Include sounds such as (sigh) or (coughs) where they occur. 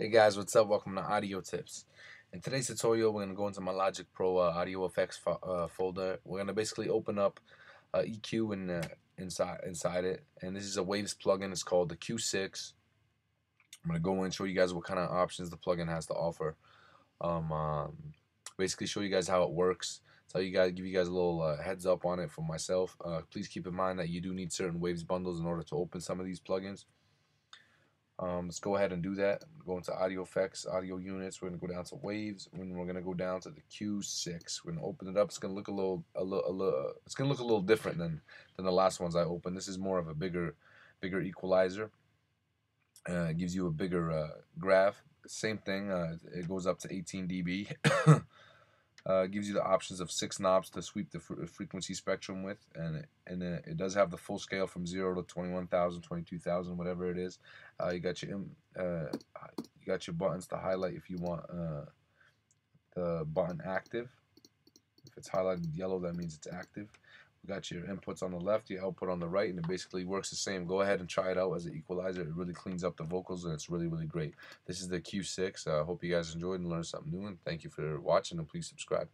Hey guys, what's up? Welcome to Audio Tips. In today's tutorial, we're going to go into my Logic Pro uh, Audio Effects fo uh, folder. We're going to basically open up uh, EQ in, inside inside it, and this is a Waves plugin. It's called the Q6. I'm going to go in and show you guys what kind of options the plugin has to offer. Um, um, basically, show you guys how it works. Tell you guys, give you guys a little uh, heads up on it for myself. Uh, please keep in mind that you do need certain Waves bundles in order to open some of these plugins. Um, let's go ahead and do that. Go into audio effects, audio units. We're gonna go down to waves. When we're gonna go down to the Q6. We're gonna open it up. It's gonna look a little, a little, a little. It's gonna look a little different than than the last ones I opened. This is more of a bigger, bigger equalizer. Uh, it gives you a bigger uh, graph. Same thing. Uh, it goes up to 18 dB. (coughs) Uh, gives you the options of six knobs to sweep the fr frequency spectrum with, and it, and it, it, does have the full scale from zero to 21,000, 22,000, whatever it is. Uh, you got your uh, you got your buttons to highlight if you want uh, the button active. If it's highlighted yellow, that means it's active. Got your inputs on the left, your output on the right, and it basically works the same. Go ahead and try it out as an equalizer. It really cleans up the vocals, and it's really, really great. This is the Q6. I uh, hope you guys enjoyed and learned something new, and thank you for watching, and please subscribe.